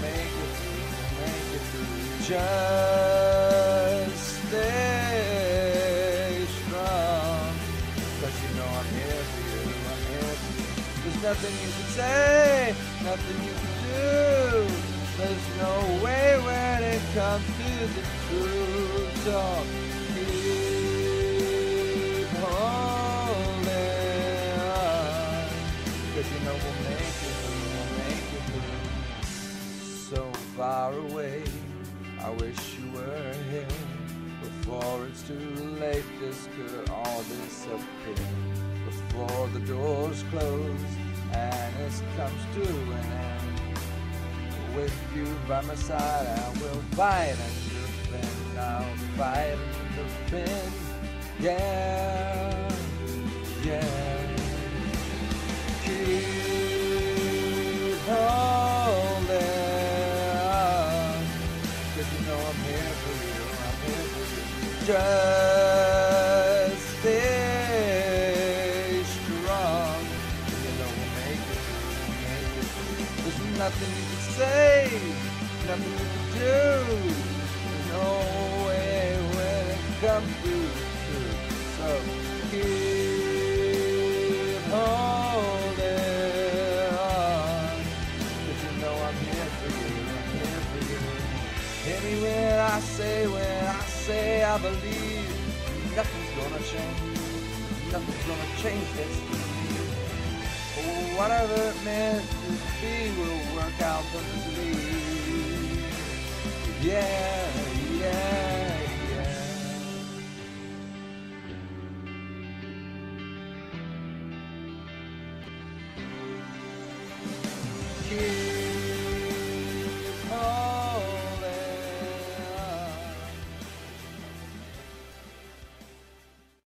make it make it. Just stay strong, 'cause you know I'm here for you, I'm here for you. There's nothing you can say, nothing you can do. There's no way when it comes to the truth. So keep holding on, 'cause you know we'll make it through, far away, I wish you were here. Before it's too late, this could all disappear. Before the doors close and this comes to an end. With you by my side, I will fight and defend. I'll fight and defend. Yeah, yeah. Just stay strong. You know we'll make it we'll. There's nothing you can say, nothing you can do. No way when it comes to. So keep holding on. Cause you know I'm here for you, I'm here for you. When I say, when I say I believe nothing's gonna change, nothing's gonna change this. Oh, whatever it meant to be will work out for me. Yeah, yeah, yeah. Here